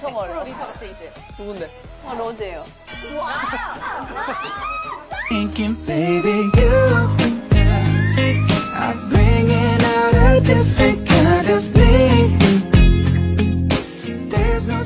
저걸 어디서 봤어 이제? 누군데? 저 로제요. 와! Thinking, baby, you. I bring it out a different kind of me. There's no